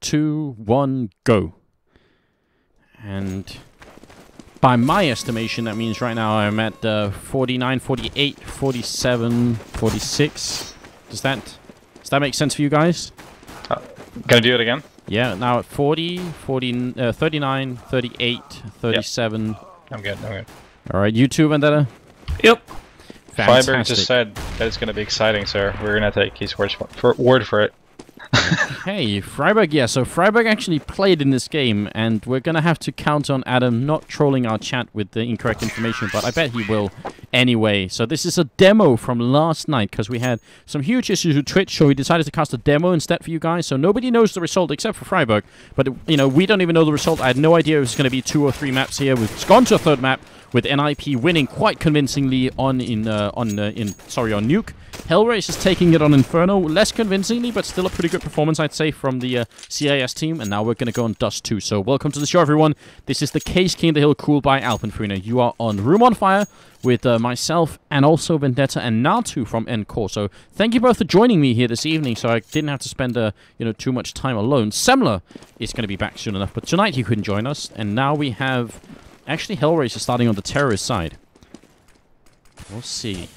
two, one, go. And by my estimation, that means right now I'm at uh, 49, 48, 47, 46. Does that does that make sense for you guys? Can I do it again? Yeah, now at 40, 40 uh, 39, 38, 37. I'm good. I'm good. All right, you too, Vendetta? Yep. Fiber just said that it's going to be exciting, sir. We're going to take his word for, for, word for it. Hey, friberg, yeah, so friberg actually played in this game, and we're gonna have to count on Adam not trolling our chat with the incorrect information, but I bet he will anyway. So this is a demo from last night, because we had some huge issues with Twitch, so we decided to cast a demo instead for you guys, so nobody knows the result except for friberg, but, you know, we don't even know the result. I had no idea it was gonna be two or three maps here. We've gone to a third map, with NIP winning quite convincingly on in uh, on uh, in sorry on Nuke. Hellraise is taking it on Inferno, less convincingly, but still a pretty good performance, I'd say, from the uh, CIS team. And now we're going to go on Dust 2. So welcome to the show, everyone. This is the Caseking of the Hill, cool by Alpenföhn. You are on Room on Fire with uh, myself and also Vendetta and Natu from Encore. So thank you both for joining me here this evening. So I didn't have to spend uh, you know too much time alone. Semmler is going to be back soon enough, but tonight he couldn't join us. And now we have actually Hellraiser starting on the terrorist side. We'll see.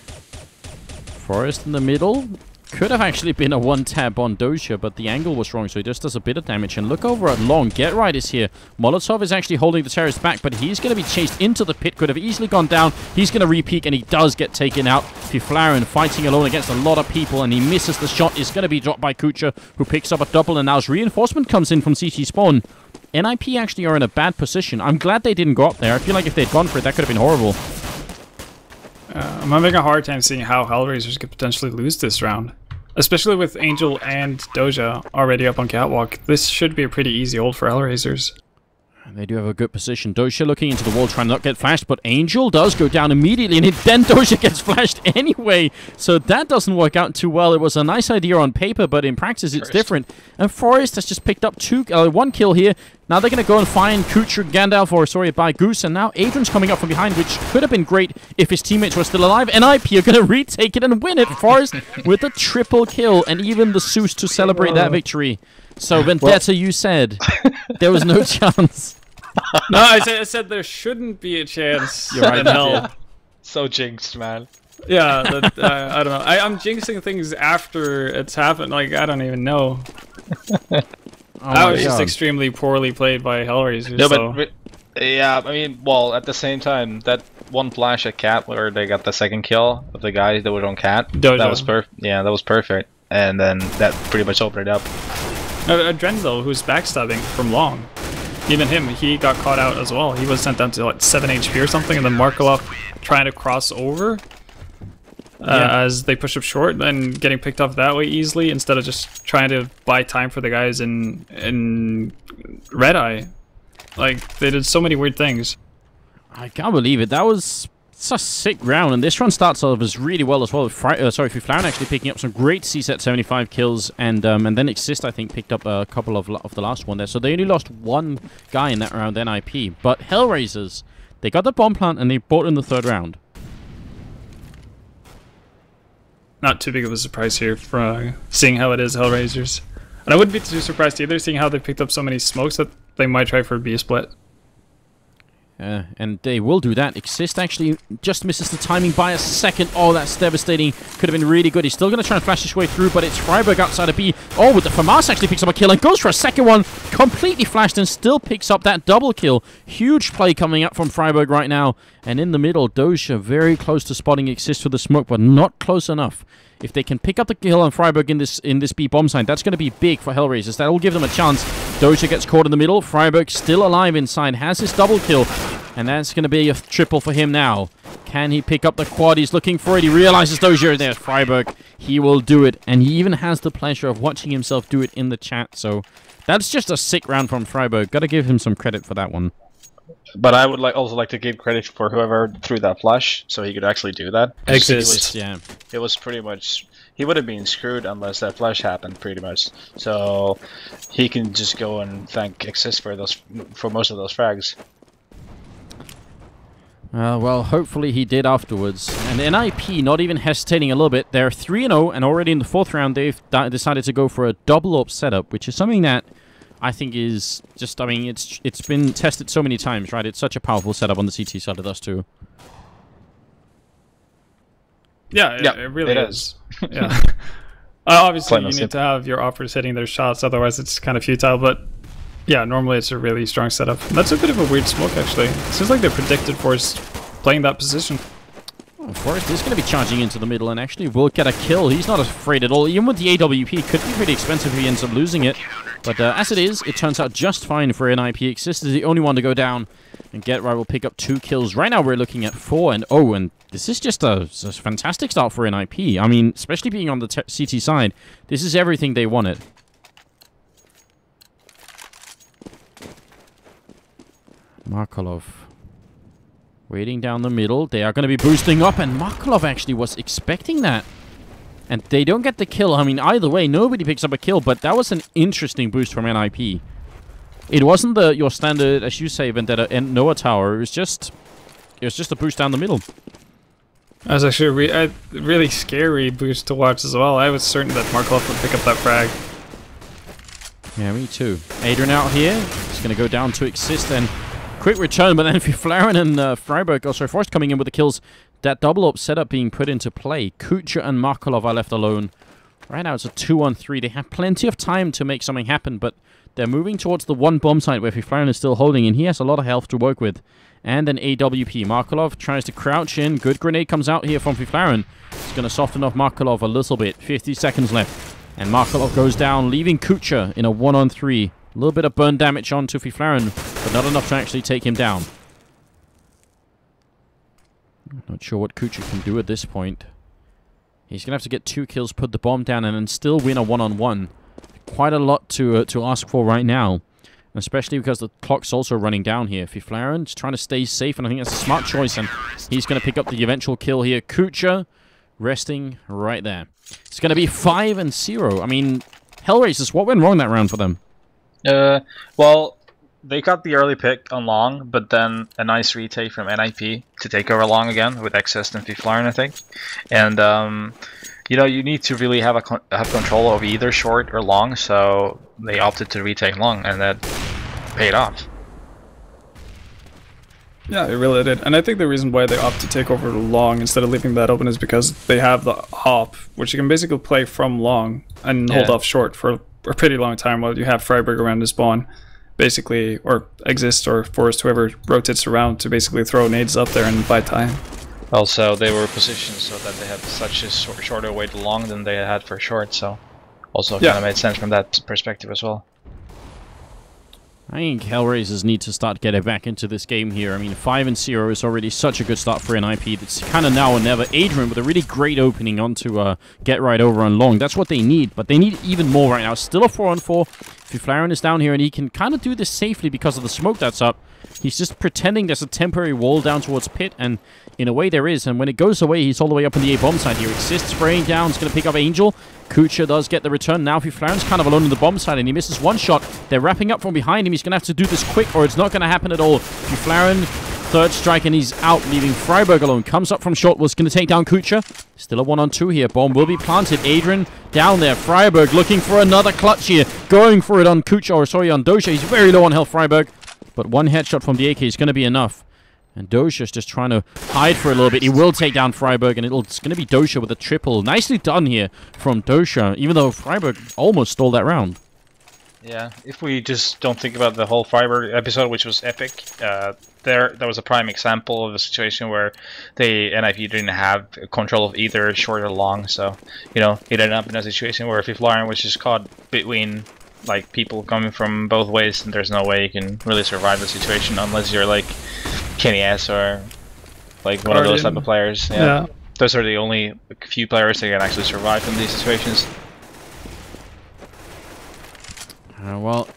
f0rest in the middle. Could have actually been a one-tap on Dosia, but the angle was wrong, so he just does a bit of damage. And look over at Long. GeT_RiGhT is here. Molotov is actually holding the terrorist back, but he's going to be chased into the pit. Could have easily gone down. He's going to re-peek, and he does get taken out. Fifflaren fighting alone against a lot of people, and he misses the shot. Is going to be dropped by Kucher, who picks up a double, and now as reinforcement comes in from CT spawn. NIP actually are in a bad position. I'm glad they didn't go up there. I feel like if they'd gone for it, that could have been horrible. Uh, I'm having a hard time seeing how Hellraisers could potentially lose this round. Especially with Angel and Dosia already up on Catwalk. This should be a pretty easy hold for Hellraisers. They do have a good position. Dosia looking into the wall, trying to not get flashed, but Angel does go down immediately, and then Dosia gets flashed anyway. So that doesn't work out too well. It was a nice idea on paper, but in practice it's different. And f0rest has just picked up two, uh, one kill here. Now they're going to go and find Kucher, Gandalf, or sorry, by Goose, and now Adrian's coming up from behind, which could have been great if his teammates were still alive. And NIP are going to retake it and win it. f0rest with a triple kill, and even the Zeus to celebrate that victory. So Vendetta, you said there was no chance. no, I said, I said there shouldn't be a chance You're right, in hell. So jinxed, man. Yeah, that, uh, I don't know. I, I'm jinxing things after it's happened. Like, I don't even know. Oh that my was just extremely poorly played by Hellraisers. No, so. but re- yeah, I mean, well, at the same time, that one flash at Cat where they got the second kill of the guys that were on Cat, Dosia. that was perfect. Yeah, that was perfect. And then that pretty much opened it up. Uh, Drendel, who's backstabbing from long. Even him, he got caught out as well. He was sent down to like 7 HP or something, and then markeloff trying to cross over uh, Yeah. as they push up short and getting picked off that way easily instead of just trying to buy time for the guys in in Red Eye. Like, they did so many weird things. I can't believe it. That was such a sick round, and this run starts off as really well as well. Fri- uh, sorry, Fifflaren actually picking up some great CZ75 kills, and um, and then Xizt I think picked up a couple of, of the last one there. So they only lost one guy in that round, NIP. But Hellraisers, they got the bomb plant and they bought in the third round. Not too big of a surprise here for uh, seeing how it is Hellraisers. And I wouldn't be too surprised either seeing how they picked up so many smokes that they might try for a B split. Uh, and they will do that. Xizt actually just misses the timing by a second. Oh, that's devastating. Could have been really good. He's still going to try and flash his way through, but it's friberg outside of B. Oh, with the FAMAS actually picks up a kill and goes for a second one. Completely flashed and still picks up that double kill. Huge play coming up from friberg right now. And in the middle, Dosia very close to spotting Xizt for the smoke, but not close enough. If they can pick up the kill on friberg in this in this B bomb sign, that's going to be big for Hellraisers. That will give them a chance. Dosia gets caught in the middle. friberg still alive inside, has his double kill, and that's going to be a triple for him now. Can he pick up the quad? He's looking for it. He realizes Dosia there. friberg, he will do it, and he even has the pleasure of watching himself do it in the chat. So that's just a sick round from friberg. Got to give him some credit for that one. But I would like also like to give credit for whoever threw that flash, so he could actually do that. he Xizt. was- Yeah. It was pretty much he would have been screwed unless that flash happened pretty much so he can just go and thank Xizt for those for most of those frags Uh, well, hopefully he did afterwards. And NIP not even hesitating a little bit. They're 3 0, and already in the fourth round, they've decided to go for a double up setup, which is something that I think is just. I mean, it's it's been tested so many times, right? It's such a powerful setup on the CT side of Dust 2. Yeah, it, Yeah, it really it is. yeah. Uh, obviously, Plain you need simple. to have your offers hitting their shots, otherwise it's kind of futile. But yeah, normally it's a really strong setup. That's a bit of a weird smoke, actually. Seems like they're predicted for us playing that position. Oh, Forrest is going to be charging into the middle and actually will get a kill. He's not afraid at all. Even with the AWP, could be pretty expensive if he ends up losing it. But uh, as it is, it turns out just fine for NIP. Xizt is the only one to go down. And GeT_RiGhT will pick up two kills. Right now we're looking at four and oh, and this is just a, a fantastic start for NIP. I mean, especially being on the CT side, this is everything they wanted. markeloff waiting down the middle. They are going to be boosting up, and markeloff actually was expecting that. And they don't get the kill. I mean, either way, nobody picks up a kill, but that was an interesting boost from NIP. It wasn't the your standard, as you say, Vendetta and Noah Tower. It was just, it was just a boost down the middle. That was actually a re- really scary boost to watch as well. I was certain that Markov would pick up that frag. Yeah, me too. Adrian out here. He's going to go down to Xizt and quick return, but then Flaren and uh, friberg, oh sorry, f0rest coming in with the kills. That double up setup being put into play. Kucher and markeloff are left alone. Right now it's a 2 on 3. They have plenty of time to make something happen, but they're moving towards the one bomb site where Flaren is still holding, and he has a lot of health to work with. And an AWP. markeloff tries to crouch in. Good grenade comes out here from Fifflaren. It's going to soften off markeloff a little bit. 50 seconds left. And markeloff goes down, leaving Kucher in a 1 on 3. A little bit of burn damage onto Fifflaren, but not enough to actually take him down. Not sure what Kucher can do at this point. He's going to have to get two kills, put the bomb down, and then still win a one-on-one. Quite a lot to uh, to ask for right now. Especially because the clock's also running down here. Fifflaren's trying to stay safe, and I think that's a smart choice, and he's going to pick up the eventual kill here. Kucher resting right there. It's going to be 5 and 0. I mean, Hellraisers, what went wrong that round for them? Uh, well, they got the early pick on long, but then a nice retake from NIP to take over long again with Excess and Fifflaren, I think. And um, you know, you need to really have a con- have control over either short or long, so they opted to retake long, and that paid off. Yeah, it really did. And I think the reason why they opt to take over long instead of leaving that open is because they have the hop, which you can basically play from long and hold off short for a pretty long time while you have friberg around to spawn, basically, or Xizt or force whoever rotates around to basically throw nades up there and buy time. Also, they were positioned so that they had such a shorter way to long than they had for short, so also Yeah. kind of made sense from that perspective as well. I think Hellraisers need to start getting back into this game here. I mean, 5 and 0 is already such a good start for NIP. It's kind of now or never. Adrian with a really great opening onto uh, GeT_RiGhT over on long. That's what they need, but they need even more right now. Still a 4 on 4. Fifflaren is down here, and he can kind of do this safely because of the smoke that's up. He's just pretending there's a temporary wall down towards pit, and in a way there is. And when it goes away, he's all the way up on the A bomb side here. Exists spraying down. He's going to pick up Angel. Kucher does get the return. Now Fifflaren's kind of alone on the bomb side, and he misses one shot. They're wrapping up from behind him. He's going to have to do this quick, or it's not going to happen at all. Fifflaren, third strike, and he's out, leaving friberg alone. Comes up from short, was going to take down Kucher. Still a one on two here. Bomb will be planted. Adrian down there. friberg looking for another clutch here. Going for it on Kucher, or sorry, on Dosia. He's very low on health, friberg. But one headshot from the AK is going to be enough. And Dosia's just trying to hide for a little bit. He will take down friberg, and it'll, it's going to be Dosia with a triple. Nicely done here from Dosia, even though friberg almost stole that round. Yeah, if we just don't think about the whole friberg episode, which was epic, uh, there that was a prime example of a situation where the NIP didn't have control of either short or long. So, you know, it ended up in a situation where Fifflaren was just caught between like people coming from both ways, and there's no way you can really survive the situation unless you're like kennyS or like one of those type of players. Yeah. Those are the only few players that can actually survive in these situations. Uh, well,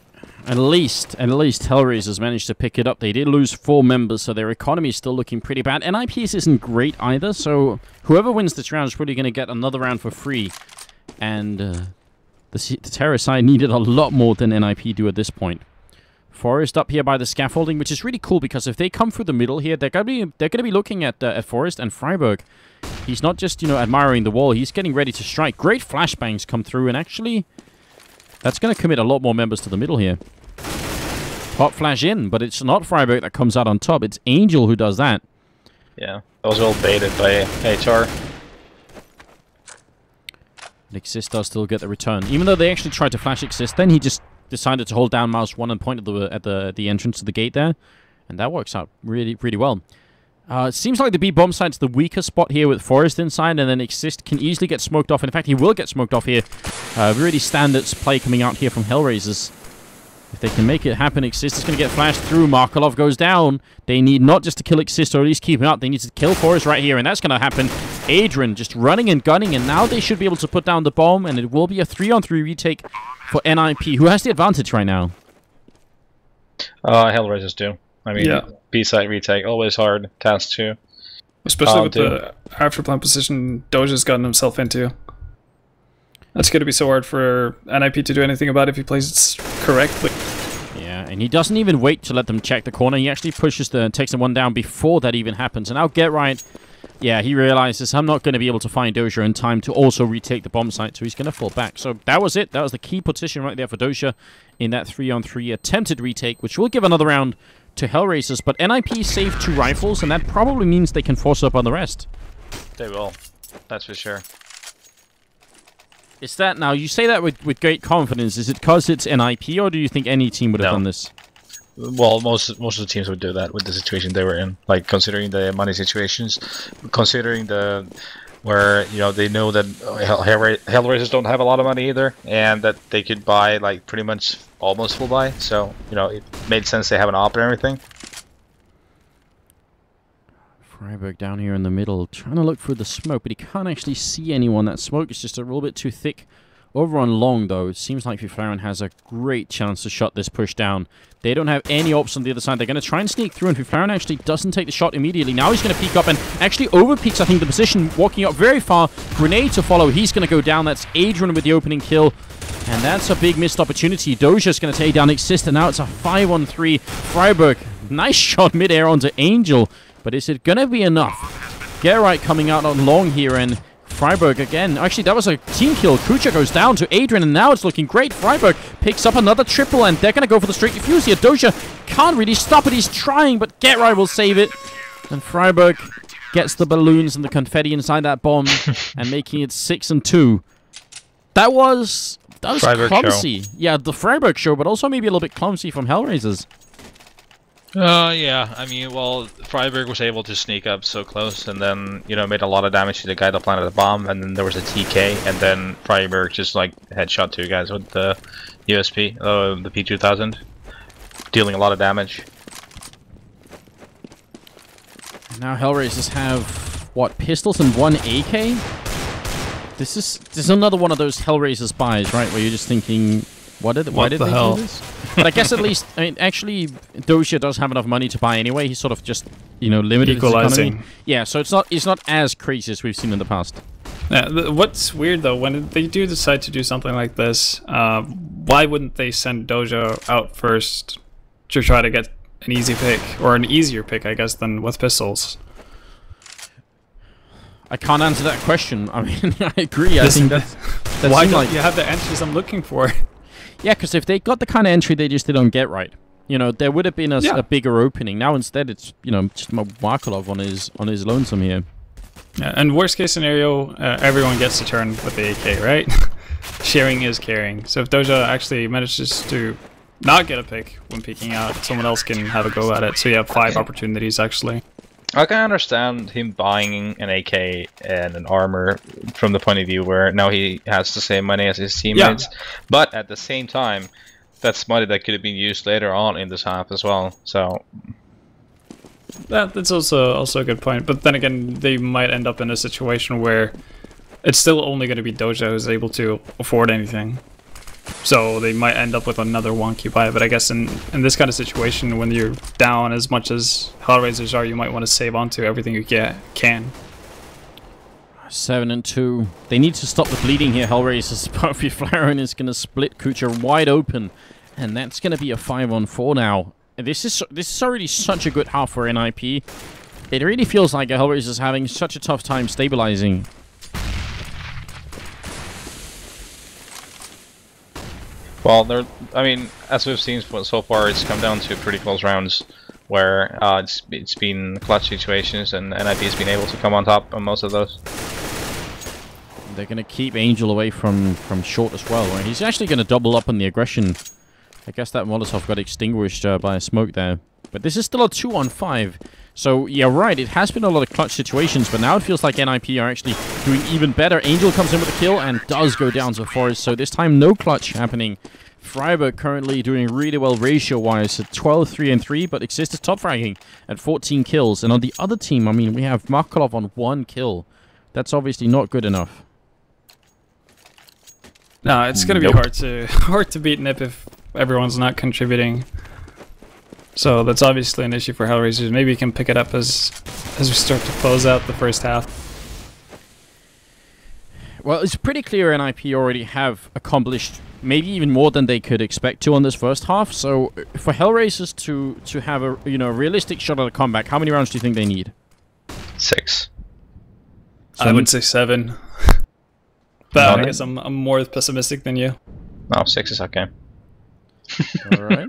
at least, at least Hellraisers managed to pick it up. They did lose four members, so their economy is still looking pretty bad. NIPS isn't great either, so whoever wins this round is probably going to get another round for free. And uh, the, the Terror side needed a lot more than NIP do at this point. f0rest up here by the scaffolding, which is really cool because if they come through the middle here, they're gonna be they're gonna be looking at uh, at f0rest and friberg. He's not just you know admiring the wall; he's getting ready to strike. Great flashbangs come through, and actually, that's gonna commit a lot more members to the middle here. Pop flash in, but it's not friberg that comes out on top. It's Angel who does that. Yeah, that was all baited by HR. Xizt does still get the return, even though they actually tried to flash Xizt. Then he just decided to hold down mouse one and point at the at the the entrance to the gate there, and that works out really really well. Uh, it seems like the B bomb site's the weaker spot here with f0rest inside, and then Xizt can easily get smoked off. In fact, he will get smoked off here. Uh, really standards play coming out here from Hellraisers. If they can make it happen, Xizt is going to get flashed through. markeloff goes down. They need not just to kill Xizt, or at least keep him up. They need to kill f0rest right here, and that's going to happen. Adrian just running and gunning, and now they should be able to put down the bomb, and it will be a 3-on-3 retake for NIP, who has the advantage right now. Uh, Hellraisers do. I mean, Yeah. B-side retake, always hard. Dust 2. Especially Oh, with dude. the after plan position Dosia's gotten himself into. That's going to be so hard for NIP to do anything about if he plays it correctly. And he doesn't even wait to let them check the corner. He actually pushes the takes the one down before that even happens. And now GeT_RiGhT, yeah, he realizes I'm not going to be able to find Dosia in time to also retake the bomb site, so he's going to fall back. So that was it. That was the key position right there for Dosia in that three-on-three attempted retake, which will give another round to Hellraisers. But NIP saved two rifles, and that probably means they can force up on the rest. They will. That's for sure. Is that now? You say that with, with great confidence. Is it because it's NIP, or do you think any team would have No. done this? Well, most most of the teams would do that with the situation they were in. Like considering the money situations, considering the where you know they know that uh, Hell, Hellra- Hellraisers don't have a lot of money either, and that they could buy like pretty much almost full buy. So you know it made sense they have an op and everything. Freiburg down here in the middle, trying to look through the smoke, but he can't actually see anyone. That smoke is just a little bit too thick. Over on long, though, it seems like Fifflaren has a great chance to shut this push down. They don't have any ops on the other side. They're going to try and sneak through, and Fifflaren actually doesn't take the shot immediately. Now he's going to peek up and actually over-peaks, I think, the position, walking up very far. Grenade to follow. He's going to go down. That's Adrian with the opening kill. And that's a big missed opportunity. Dosia's going to take down Xizt, and now it's a 5-on-3. friberg, nice shot mid-air onto Angel. But is it going to be enough? Geralt coming out on long here, and friberg again. Actually, that was a team kill. Kucher goes down to Adrian, and now it's looking great. friberg picks up another triple, and they're going to go for the straight defuse here. Dosia can't really stop it. He's trying, but Geralt will save it. And friberg gets the balloons and the confetti inside that bomb, and making it 6 and 2. That was... That was friberg show. clumsy. Yeah, the friberg show, but also maybe a little bit clumsy from Hellraisers. Uh, yeah. I mean, well, friberg was able to sneak up so close, and then you know made a lot of damage to the guy that planted the bomb, and then there was a TK, and then friberg just like headshot two guys with the USP, uh, the P2000, dealing a lot of damage. Now Hellraisers have what pistols and one AK. This is this is another one of those Hellraisers buys, right? Where you're just thinking, what did why What did the they hell? do this? But I guess at least I mean actually Dosia does have enough money to buy anyway. He's sort of just you know limited his economy. Equalizing. Yeah, so it's not it's not as crazy as we've seen in the past. Yeah, th- what's weird though, when they do decide to do something like this, uh, why wouldn't they send Dosia out first to try to get an easy pick or an easier pick, I guess, than with pistols? I can't answer that question. I mean, I agree. I This- think that's, that why don't like you have the answers I'm looking for? Yeah, because if they got the kind of entry they just didn't get right, you know, there would have been a, Yeah. a bigger opening. Now instead, it's you know just markeloff on his on his lonesome here. Yeah, and worst case scenario, uh, everyone gets to turn with the AK, right? Sharing is caring. So if Dosia actually manages to not get a pick when peeking out, someone else can have a go at it. So you have five opportunities actually. I can understand him buying an AK and an armor from the point of view where now he has the same money as his teammates, but at the same time, that's money that could have been used later on in this half as well. So That, that's also also a good point. But then again, they might end up in a situation where it's still only going to be Dosia who's able to afford anything. So they might end up with another wonky buy. But I guess in, in this kind of situation, when you're down as much as Hellraisers are, you might want to save onto everything you get can. Seven and two. They need to stop the bleeding here. Hellraisers. Puffy Flaren is going to split Kucher wide open, and that's going to be a five on four now. This is this is already such a good half for NIP. It really feels like Hellraisers is having such a tough time stabilizing. Well, there. I mean, as we've seen so far, it's come down to pretty close rounds where uh, it's it's been clutch situations, and NIP has been able to come on top on most of those. They're going to keep Angel away from, from short as well. Right? He's actually going to double up on the aggression. I guess that Molotov got extinguished uh, by a smoke there. But this is still a 2 on 5. So, yeah, right, it has been a lot of clutch situations, but now it feels like NIP are actually doing even better. Angel comes in with a kill and does go down to f0rest, so this time no clutch happening. friberg currently doing really well ratio-wise at 12, 3, and 3, but Xizt is top fragging at 14 kills. And on the other team, I mean, we have markeloff on one kill. That's obviously not good enough. No, it's gonna be Nope. hard to hard to beat Nip if everyone's not contributing. So that's obviously an issue for Hellraisers. Maybe we can pick it up as as we start to close out the first half. Well, it's pretty clear NIP already have accomplished maybe even more than they could expect to on this first half. So uh, for Hellraisers to to have a you know realistic shot at a comeback, how many rounds do you think they need? Six. I would say seven. but I guess I'm I'm more pessimistic than you. No, six is okay. All right.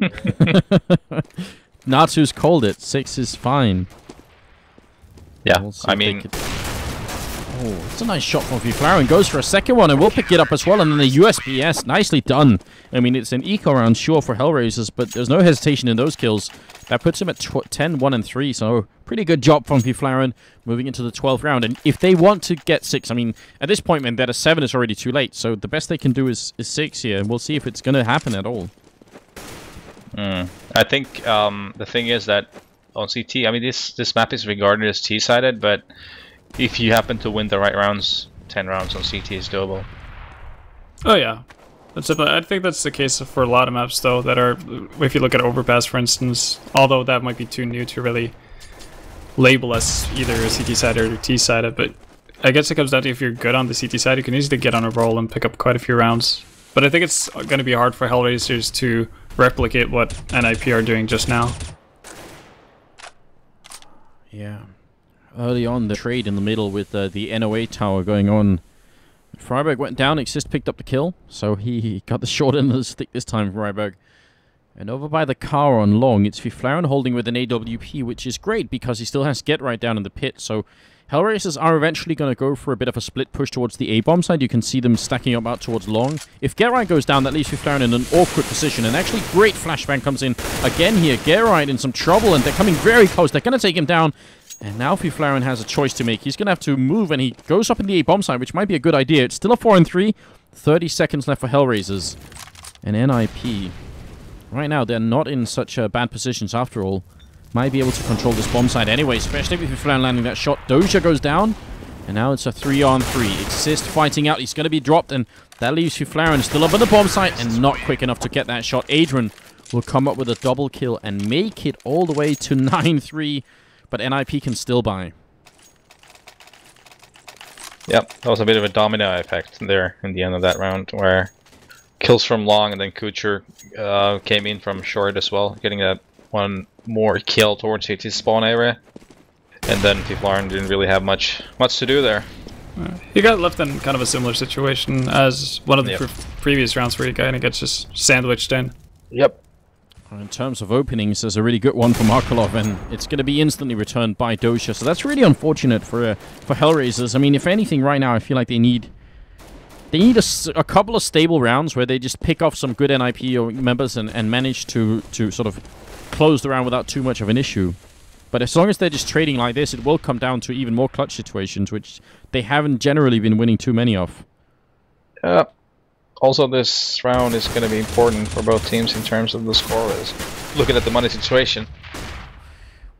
Natsu's called it. Six is fine. Yeah, We'll see I if mean, could- Oh, it's a nice shot from Flaren. Goes for a second one, and we'll pick it up as well. And then the USPS, nicely done. I mean, it's an eco round, sure, for Hellraisers, but there's no hesitation in those kills. That puts him at tw 10, 1, and 3, so pretty good job from Flaren moving into the 12th round. And if they want to get 6, I mean, at this point, man, that a 7 is already too late, so the best they can do is, is 6 here, and we'll see if it's going to happen at all. Mm, I think um, the thing is that on CT, I mean, this this map is regarded as T-sided, but if you happen to win the right rounds, ten rounds on CT is doable. Oh yeah, that's it. I think that's the case for a lot of maps though that are. If you look at Overpass, for instance, although that might be too new to really label as either a CT side or T sided, but I guess it comes down to if you're good on the CT side, you can easily get on a roll and pick up quite a few rounds. But I think it's going to be hard for Hellraisers to replicate what NIP are doing just now. Yeah. Early on, the trade in the middle with uh, the NOA tower going on. friberg went down, Xizt picked up the kill, so he, he got the short end of the stick this time, friberg. And over by the car on long, it's Fifflaren holding with an AWP, which is great because he still has to GeT_RiGhT down in the pit, so Hellraisers are eventually going to go for a bit of a split push towards the A-bomb side. You can see them stacking up out towards long. If GeT_RiGhT goes down, that leaves Fifflaren in an awkward position. And actually, great flashbang comes in again here. GeT_RiGhT in some trouble, and they're coming very close. They're going to take him down. And now Fifflaren has a choice to make. He's going to have to move, and he goes up in the A-bomb side, which might be a good idea. It's still a 4 and 3. 30 seconds left for Hellraisers. And NIP. Right now, they're not in such uh, bad positions after all. Might be able to control this bomb side anyway, especially with Flan landing that shot. Doja goes down, and now it's a three on three. Xizt fighting out. He's going to be dropped, and that leaves Fifflaren still up on the bomb site and not quick enough to get that shot. Adrian will come up with a double kill and make it all the way to 9-3, but NIP can still buy. Yep, that was a bit of a domino effect there in the end of that round, where kills from long and then Kucher uh, came in from short as well, getting that one more kill towards his spawn area. And then Fifflaren didn't really have much much to do there. He got left in kind of a similar situation as one of the Yep. pre- previous rounds where he kind of gets just sandwiched in. Yep. In terms of openings, there's a really good one for markeloff, and it's going to be instantly returned by Dosia. So that's really unfortunate for uh, for Hellraisers. I mean, if anything, right now I feel like they need they need a, s- a couple of stable rounds where they just pick off some good NIP or members and, and manage to to sort of close the round without too much of an issue. But as long as they're just trading like this, it will come down to even more clutch situations, which they haven't generally been winning too many of. Yep. Also, this round is going to be important for both teams in terms of the score. Is looking at the money situation.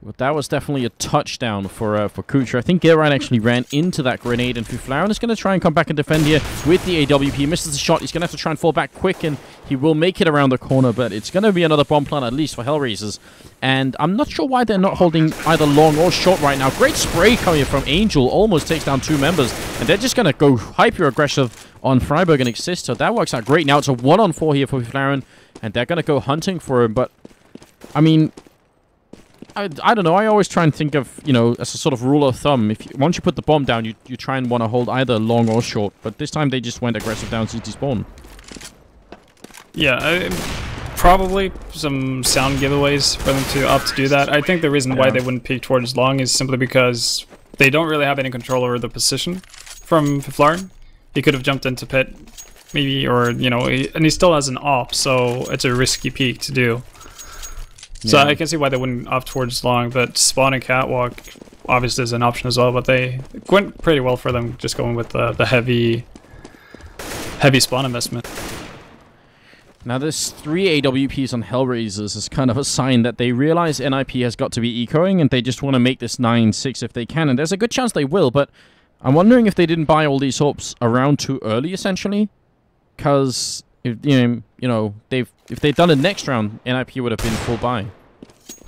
Well, that was definitely a touchdown for uh, for Kucher. I think Gerard actually ran into that grenade, and Fifflaren is going to try and come back and defend here with the AWP. He misses the shot. He's going to have to try and fall back quick, and he will make it around the corner, but it's going to be another bomb plant at least for Hellraisers. And I'm not sure why they're not holding either long or short right now. Great spray coming from Angel, almost takes down two members, and they're just going to go hyper-aggressive on friberg and Xizt, so that works out great. Now it's a one-on-four here for Fifflaren, and they're going to go hunting for him, but... I mean, I, I don't know. I always try and think of you know as a sort of rule of thumb. If you, once you put the bomb down, you you try and want to hold either long or short. But this time they just went aggressive down CT spawn. Yeah, I, probably some sound giveaways for them to opt to do that. I think the reason why they wouldn't peek towards long is simply because they don't really have any control over the position from Flaren. He could have jumped into pit, maybe, or you know, he, and he still has an op, so it's a risky peek to do. So Yeah. I can see why they wouldn't opt towards long, but spawn and catwalk obviously is an option as well. But they went pretty well for them, just going with the the heavy, heavy spawn investment. Now, this three AWPs on Hellraisers is kind of a sign that they realize NIP has got to be ecoing and they just want to make this 9-6 if they can. And there's a good chance they will, but I'm wondering if they didn't buy all these hopes around too early, essentially. Because, you know, you know they've if they'd done it next round, NIP would have been full buy.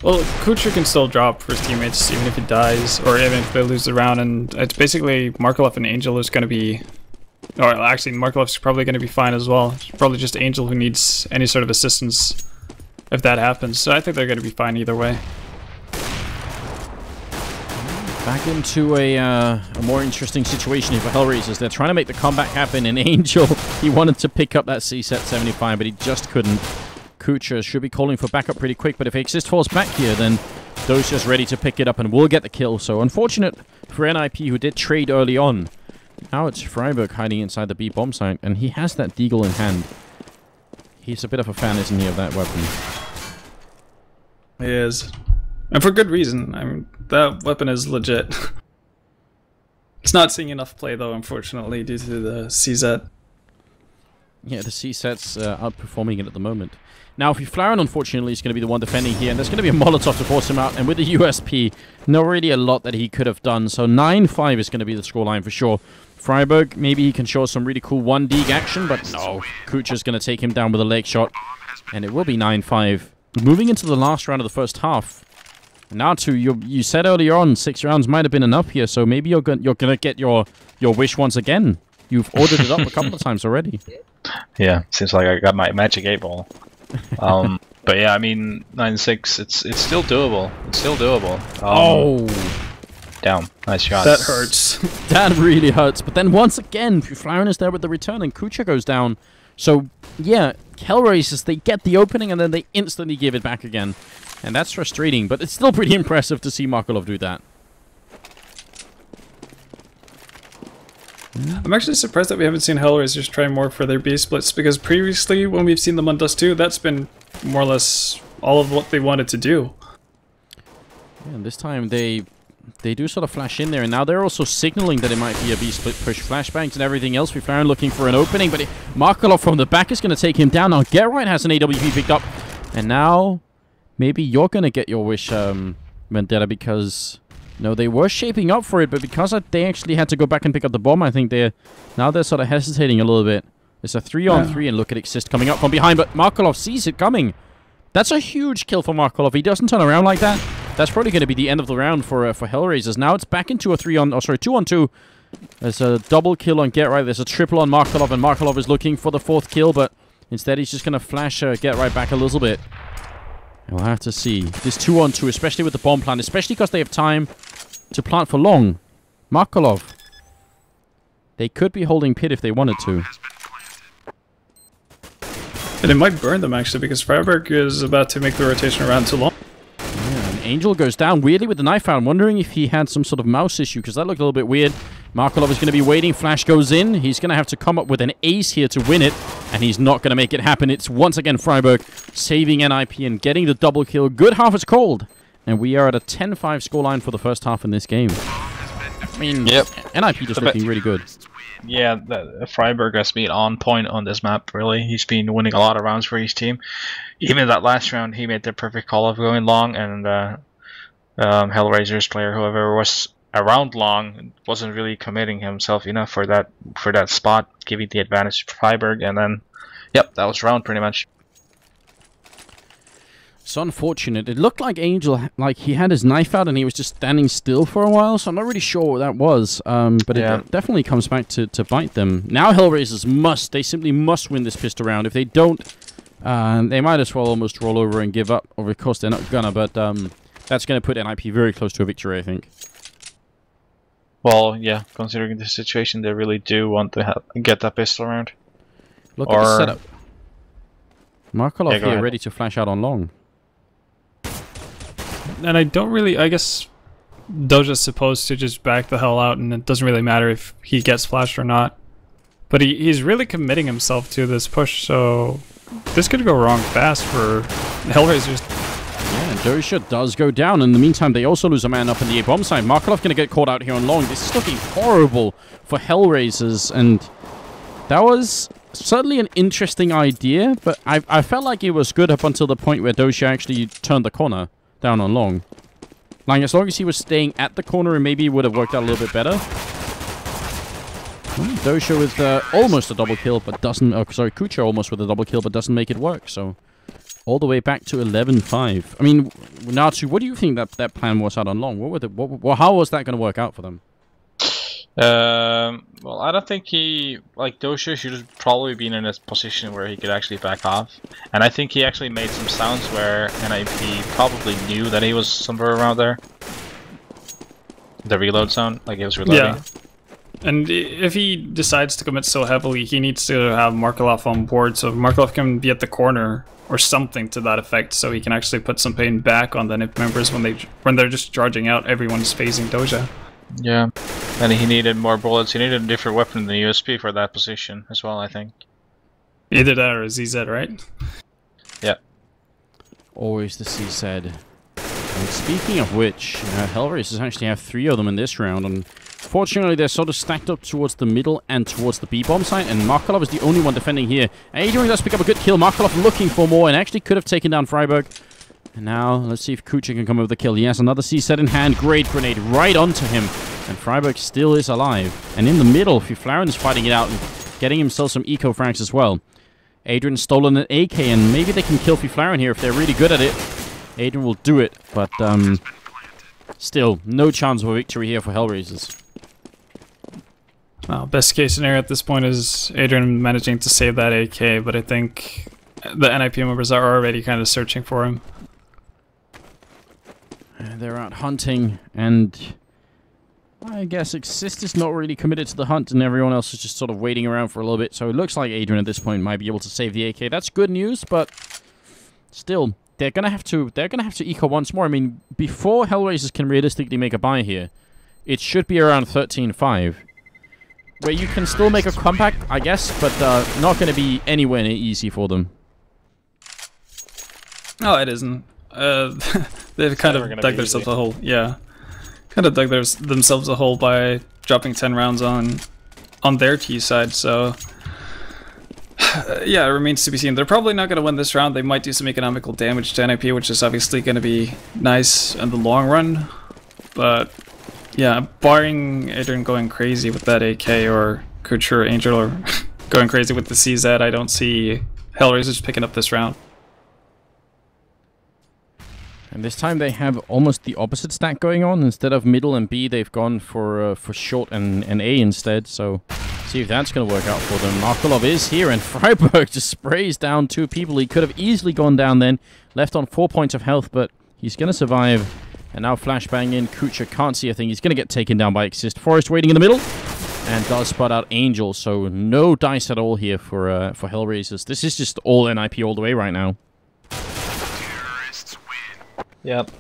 Well, Kucher can still drop for his teammates even if he dies, or even if they lose the round, and it's basically Markov and Angel is going to be... Or actually, Markov's probably going to be fine as well. It's probably just Angel who needs any sort of assistance if that happens. So I think they're going to be fine either way. Back into a, uh, a more interesting situation here for Hellraisers. They're trying to make the comeback happen, and Angel, he wanted to pick up that CZ75, but he just couldn't. Kucher should be calling for backup pretty quick, but if Xizt falls back here, then Dosia's ready to pick it up and will get the kill. So unfortunate for NIP, who did trade early on. Now it's friberg hiding inside the B bomb site, and he has that Deagle in hand. He's a bit of a fan, isn't he, of that weapon? He is. And for good reason. I mean, that weapon is legit. it's not seeing enough play, though, unfortunately, due to the CZ. Yeah, the CZ's uh, outperforming it at the moment. Now, if you Flaren, unfortunately, is going to be the one defending here, and there's going to be a Molotov to force him out, and with the USP, not really a lot that he could have done. So 9-5 is going to be the scoreline for sure. friberg, maybe he can show some really cool 1D action, but no. Kucher's going to take him down with a leg shot, and it will be 9-5. Moving into the last round of the first half. Now, too, you you said earlier on six rounds might have been enough here, so maybe you're going you're gonna get your your wish once again. You've ordered it up a couple of times already. Yeah, seems like I got my magic eight ball. Um, but yeah, I mean nine six. It's it's still doable. It's still doable. Um, oh, down. Nice shot. That hurts. that really hurts. But then once again, Flaren is there with the return, and Kucher goes down. So yeah, Hellraisers they get the opening and then they instantly give it back again, and that's frustrating. But it's still pretty impressive to see markeloff do that. Hmm. I'm actually surprised that we haven't seen Hellraisers try more for their B splits because previously, when we've seen them on Dust 2, that's been more or less all of what they wanted to do. Yeah, and this time they they do sort of flash in there, and now they're also signaling that it might be a B split push flashbangs and everything else. Flaren looking for an opening, but markeloff from the back is going to take him down. Now Get has an AWP picked up, and now maybe you're going to get your wish, um, Vendetta, because no, they were shaping up for it, but because they actually had to go back and pick up the bomb, I think they're now they're sort of hesitating a little bit. It's a three on Yeah. three, and look at Xizt coming up from behind, but markeloff sees it coming. That's a huge kill for markeloff. He doesn't turn around like that. That's probably going to be the end of the round for uh, for Hellraisers. Now it's back into a three on, oh sorry, two on two. There's a double kill on GeT_RiGhT. There's a triple on markeloff, and markeloff is looking for the fourth kill, but instead he's just going to flash uh, GeT_RiGhT back a little bit. And we'll have to see. This two on two, especially with the bomb plant, especially because they have time to plant for long. markeloff. They could be holding pit if they wanted to. And it might burn them actually because friberg is about to make the rotation around too long. Angel goes down weirdly with the knife out. I'm wondering if he had some sort of mouse issue because that looked a little bit weird. markeloff is going to be waiting. Flash goes in. He's going to have to come up with an ace here to win it, and he's not going to make it happen. It's once again friberg saving NIP and getting the double kill. Good half is called, and we are at a 10-5 scoreline for the first half in this game. I mean, Yep. NIP just looking really good. Yeah, the, friberg has been on point on this map. Really, he's been winning a lot of rounds for his team. Even that last round, he made the perfect call of going long, and uh, um, Hellraiser's player, whoever was around long, wasn't really committing himself enough for that for that spot, giving the advantage to friberg. And then, yep, that was round pretty much. It's unfortunate. It looked like Angel, like he had his knife out and he was just standing still for a while, so I'm not really sure what that was. Um, but it Yeah. de- definitely comes back to, to bite them. Now Hellraisers must, they simply must win this pistol round. If they don't, uh, they might as well almost roll over and give up. Or of course they're not gonna, but um, that's going to put NIP very close to a victory, I think. Well, yeah, considering the situation, they really do want to have, get that pistol round. Look at the setup. markeloff Yeah, here ahead. ready to flash out on long. And I don't really. I guess Dosia's supposed to just back the hell out, and it doesn't really matter if he gets flashed or not. But he, he's really committing himself to this push, so this could go wrong fast for Hellraisers. Yeah, Dosia does go down. In the meantime, they also lose a man up in the A bomb side. markeloff going to get caught out here on long. This is looking horrible for Hellraisers, and that was certainly an interesting idea, but I, I felt like it was good up until the point where Dosia actually turned the corner down on long. Like, as long as he was staying at the corner, it maybe it would have worked out a little bit better. Hmm, Dosia with uh, almost a double kill, but doesn't... Oh, sorry, Kucher almost with a double kill, but doesn't make it work, so... All the way back to 11-5. I mean, Natsu, what do you think that that plan was out on long? What were the, what, what, how was that going to work out for them? Um, well, I don't think he like Dosia should have probably been in a position where he could actually back off, and I think he actually made some sounds where NIP probably knew that he was somewhere around there. The reload sound, like he was reloading. Yeah. And if he decides to commit so heavily, he needs to have markeloff on board, so markeloff can be at the corner or something to that effect, so he can actually put some pain back on the NIP members when they when they're just charging out. Everyone's facing Dosia. Yeah, and he needed more bullets. He needed a different weapon than the USP for that position as well. I think. Either that or a ZZ, right? Yeah. Always the CZ. And speaking of which, uh, Hellraisers actually have three of them in this round, and fortunately they're sort of stacked up towards the middle and towards the B-bomb site, and markeloff is the only one defending here. Adrian does pick up a good kill. markeloff looking for more, and actually could have taken down friberg. And now, let's see if Kucher can come over the kill. He has another CZ in hand. Great grenade right onto him. And friberg still is alive. And in the middle, Fifflaren is fighting it out and getting himself some eco frags as well. Adrian's stolen an AK, and maybe they can kill Fifflaren here if they're really good at it. Adrian will do it, but um, still, no chance of a victory here for Hellraisers. Well, best case scenario at this point is Adrian managing to save that AK, but I think the NIP members are already kind of searching for him. They're out hunting, and I guess Xizt is not really committed to the hunt, and everyone else is just sort of waiting around for a little bit. So it looks like Adrian at this point might be able to save the AK. That's good news, but still, they're gonna have to they're gonna have to eco once more. I mean, before Hellraisers can realistically make a buy here, it should be around 13-5. Where you can still make a comeback, I guess, but uh, not going to be anywhere near easy for them. No, it isn't. Uh, they've kind never of dug themselves a hole. Yeah, kind of dug their, themselves a hole by dropping ten rounds on on their T side. So uh, yeah, it remains to be seen. They're probably not going to win this round. They might do some economical damage to NIP, which is obviously going to be nice in the long run. But yeah, barring Adrian going crazy with that AK or Kucher Angel or going crazy with the CZ, I don't see Hellraisers picking up this round. And this time they have almost the opposite stack going on. Instead of middle and B, they've gone for uh, for short and, and A instead. So see if that's going to work out for them. markeloff is here, and friberg just sprays down two people. He could have easily gone down then, left on four points of health, but he's going to survive. And now flashbang in. Kucher can't see a thing. He's going to get taken down by Xizt. f0rest waiting in the middle. And does spot out Angel, so no dice at all here for uh, for Hellraisers. This is just all NIP all the way right now. Yep.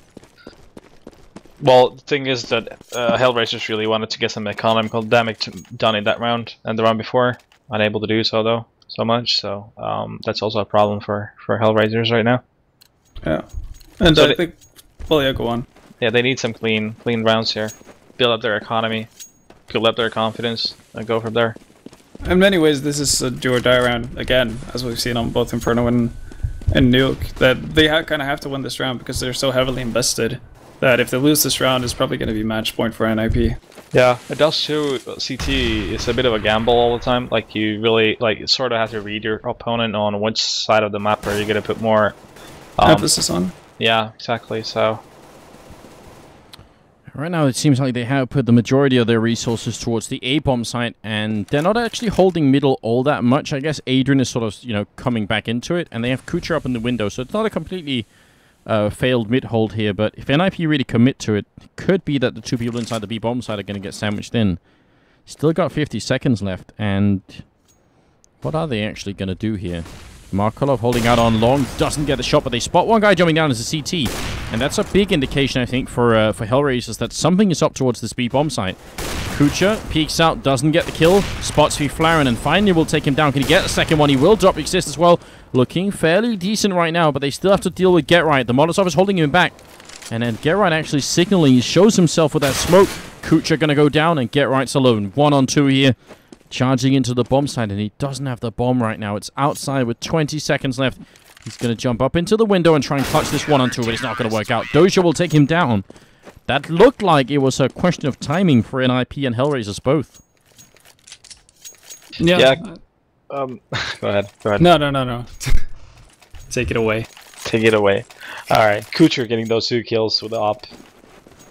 Well, the thing is that uh, Hellraisers really wanted to get some economical damage done in that round and the round before. Unable to do so though, so much. So um, that's also a problem for for Hellraisers right now. Yeah. And So I they- think, well, yeah, go on. Yeah, they need some clean clean rounds here. Build up their economy, build up their confidence, and go from there. In many ways, this is a do or die round again, as we've seen on both Inferno and and Nuke. That they ha- kind of have to win this round because they're so heavily invested. That if they lose this round, it's probably going to be match point for NIP. Yeah, it does show CT is a bit of a gamble all the time. Like you really like sort of have to read your opponent on which side of the map are you gonna put more. Um, Emphasis on. yeah, exactly. So Right now, it seems like they have put the majority of their resources towards the A-bomb site, and they're not actually holding middle all that much. I guess Adrian is sort of, you know, coming back into it, and they have Kucher up in the window, so it's not a completely uh, failed mid-hold here, but if NIP really commit to it, it could be that the two people inside the B-bomb site are going to get sandwiched in. Still got 50 seconds left, and what are they actually going to do here? markeloff holding out on long, doesn't get the shot, but they spot one guy jumping down as a CT. And that's a big indication, I think, for uh, for Hellraisers that something is up towards this B bomb site. Kucher peeks out, doesn't get the kill, spots Fifflaren, and finally will take him down. Can he get the second one? He will drop Xizt as well. Looking fairly decent right now, but they still have to deal with GeT_RiGhT. The Molotov is holding him back. And then GeT_RiGhT actually signaling, he shows himself with that smoke. Kucher gonna go down, and GeT_RiGhT's alone. One on two here charging into the bomb site, and he doesn't have the bomb right now. It's outside with 20 seconds left. He's going to jump up into the window and try and clutch this one on two, but it's not going to work out. Dosia will take him down. That looked like it was a question of timing for NIP and Hellraisers both. Yeah. Yeah. Um, go ahead. Go ahead. No, no, no, no. Take it away. Take it away. All right. Kucher getting those two kills with the op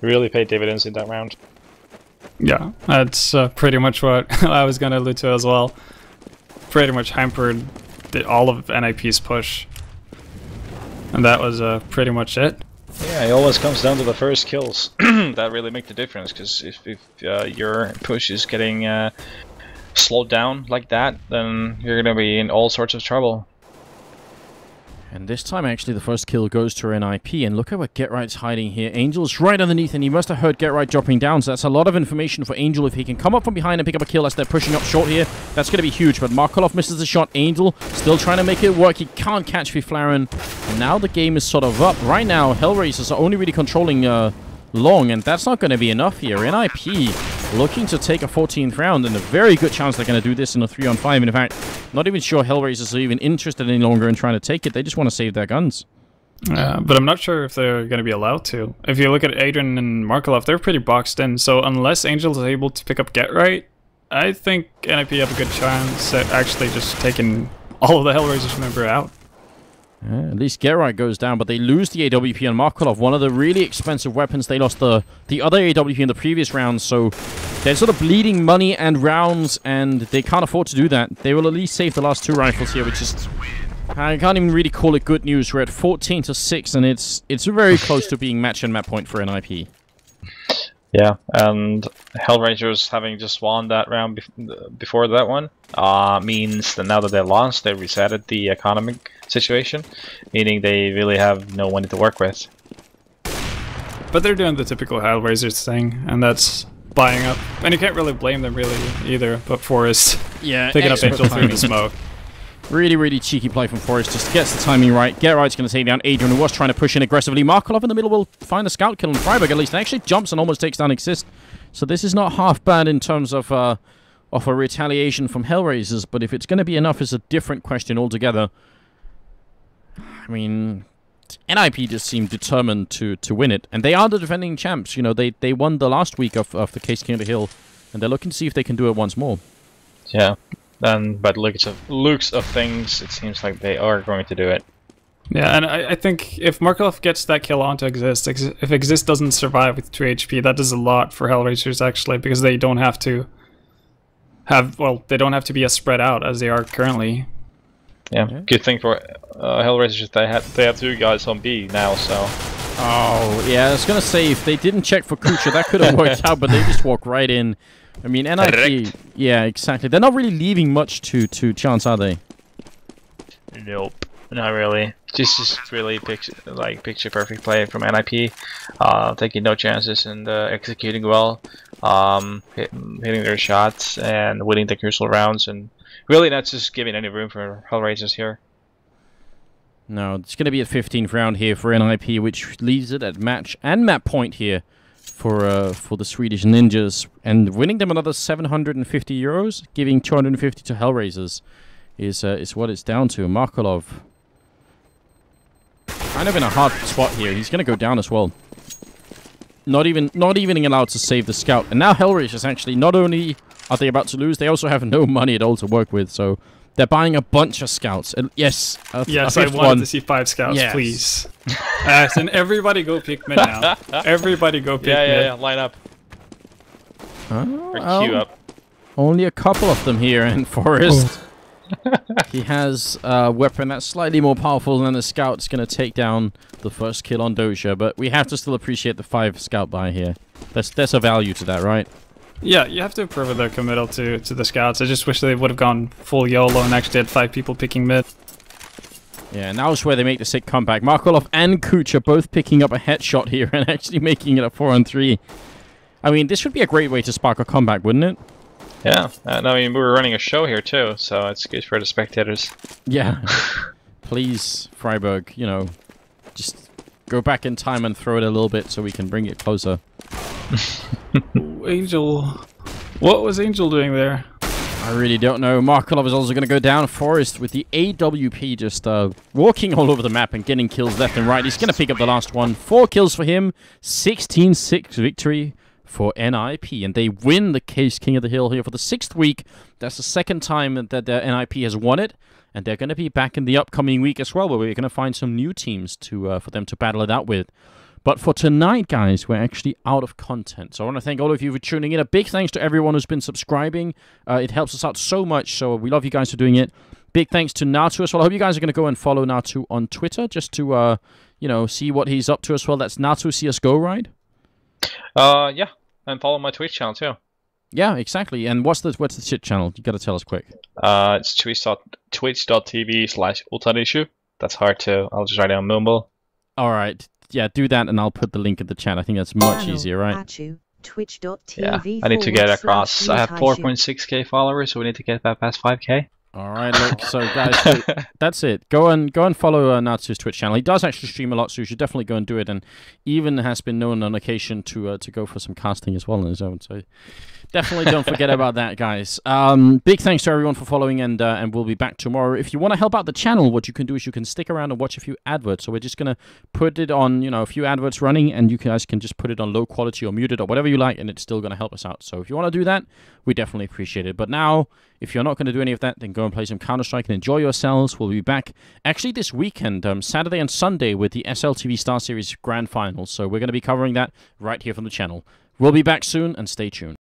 really paid dividends in that round. Yeah, that's uh, pretty much what I was going to allude to as well. Pretty much hampered the, all of NIP's push. And that was uh, pretty much it. Yeah, it always comes down to the first kills. that really make the difference, because if, if uh, your push is getting uh, slowed down like that, then you're going to be in all sorts of trouble. And this time, actually, the first kill goes to NIP. And look at what GeT_RiGhT's hiding here. Angel's right underneath, and he must have heard GeT_RiGhT dropping down. So that's a lot of information for Angel. If he can come up from behind and pick up a kill as they're pushing up short here, that's going to be huge. But markeloff misses the shot. Angel still trying to make it work. He can't catch Fifflaren. And now the game is sort of up. Right now, Hellraisers are only really controlling uh, long, and that's not going to be enough here. NIP looking to take a 14th round, and a very good chance they're going to do this in a 3 on 5. In fact, not even sure Hellraisers are even interested any longer in trying to take it. They just want to save their guns. Uh, but I'm not sure if they're going to be allowed to. If you look at Adrian and markeloff, they're pretty boxed in. So unless Angel is able to pick up GeT_RiGhT, I think NIP have a good chance at actually just taking all of the Hellraisers member out. Yeah, at least Geralt goes down, but they lose the AWP on markeloff, one of the really expensive weapons. They lost the, the other AWP in the previous round, so they're sort of bleeding money and rounds, and they can't afford to do that. They will at least save the last two rifles here, which is... I can't even really call it good news. We're at 14 to 6, and it's it's very close to being match and map point for NIP. Yeah, and Hellraisers having just won that round bef before that one uh, means that now that they lost, they resetted the economic situation, meaning they really have no money to work with. But they're doing the typical Hellraisers thing, and that's buying up. And you can't really blame them really either, but f0rest yeah, picking up Angel through the smoke. Really, really cheeky play from f0rest. Just gets the timing right. GeT_RiGhT's going to take down Adrian, who was trying to push in aggressively. markeloff in the middle will find the scout kill, and friberg at least and actually jumps and almost takes down Xizt. So this is not half bad in terms of uh, of a retaliation from Hellraisers, but if it's going to be enough is a different question altogether. I mean, NIP just seem determined to to win it, and they are the defending champs. You know, they they won the last week of, of the Caseking of the Hill, and they're looking to see if they can do it once more. Yeah, then by the looks of looks of things, it seems like they are going to do it. Yeah, and I, I think if markeloff gets that kill onto Xizt, ex if Xizt doesn't survive with 2 HP, that does a lot for Hellraisers actually, because they don't have to have, well, they don't have to be as spread out as they are currently. Yeah, yeah. good thing for uh, Hellraisers, they had they have two guys on B now, so. Oh, yeah, I was gonna say, if they didn't check for Kucher, that could have worked out, but they just walk right in. I mean, NIP, Correct. yeah, exactly. They're not really leaving much to, to chance, are they? Nope, not really. Just, just really picture, like picture perfect play from NIP, uh, taking no chances and uh, executing well, um, hit, hitting their shots and winning the crucial rounds, and really not just giving any room for Hellraisers here. No, it's going to be a 15th round here for NIP, which leaves it at match and map point here for uh, for the Swedish Ninjas and winning them another 750 euros, giving 250 to Hellraisers is uh, is what it's down to. markeloff kind of in a hard spot here. He's going to go down as well. Not even not even allowed to save the scout. And now Hellraisers actually not only are they about to lose, they also have no money at all to work with. So they're buying a bunch of scouts. And yes, a, yes, I wanted one. to see five scouts, yes. please. Uh, yes, and everybody go pick mid now. Everybody go pick yeah, yeah, mid. Yeah, line up. Oh, or queue up. Only a couple of them here in Forest. Oh. he has a weapon that's slightly more powerful than the scout. It's going to take down the first kill on Dosia, but we have to still appreciate the five scout buy here. There's, there's a value to that, right? Yeah, you have to approve of their committal to, to the scouts. I just wish they would have gone full YOLO and actually had five people picking mid. Yeah, now is where they make the sick comeback. markeloff and Cooch are both picking up a headshot here and actually making it a 4 on 3. I mean, this would be a great way to spark a comeback, wouldn't it? Yeah, and I mean, we were running a show here too, so it's good for the spectators. Yeah. Please, friberg, you know, just go back in time and throw it a little bit so we can bring it closer. Angel. What was Angel doing there? I really don't know. markeloff is also going to go down. f0rest with the AWP just uh, walking all over the map and getting kills left and right. He's going to pick up the last one. Four kills for him. 16-6 victory for NIP. And they win the Caseking of the Hill here for the sixth week. That's the second time that the NIP has won it. And they're going to be back in the upcoming week as well, where we're going to find some new teams to uh, for them to battle it out with. But for tonight, guys, we're actually out of content. So I want to thank all of you for tuning in. A big thanks to everyone who's been subscribing. Uh, it helps us out so much. So we love you guys for doing it. Big thanks to Natu as well. I hope you guys are going to go and follow Natu on Twitter just to, uh, you know, see what he's up to as well. That's Natu CSGO, right? Uh, yeah, and follow my Twitch channel too. Yeah, exactly. And what's the what's the shit channel? You got to tell us quick. Uh, it's twitch twitch.tv slash ultanishu. That's hard to. I'll just write it on Mumble. All right. Yeah, do that, and I'll put the link in the chat. I think that's much Channel, easier, right? Achu, twitch.tv Yeah, I need to get across. I have 4.6k followers, so we need to get that past 5k. All right, look. So, guys, that's it. Go and go and follow uh, Natsu's Twitch channel. He does actually stream a lot, so you should definitely go and do it. And even has been known on occasion to uh, to go for some casting as well on his own. So definitely don't forget about that, guys. Um, big thanks to everyone for following, and uh, and we'll be back tomorrow. If you want to help out the channel, what you can do is you can stick around and watch a few adverts. So we're just gonna put it on, you know, a few adverts running, and you guys can just put it on low quality or muted or whatever you like, and it's still gonna help us out. So if you want to do that, we definitely appreciate it. But now, if you're not going to do any of that, then go and play some Counter Strike and enjoy yourselves. We'll be back actually this weekend, um, Saturday and Sunday, with the SLTV Star Series Grand Finals. So we're going to be covering that right here from the channel. We'll be back soon, and stay tuned.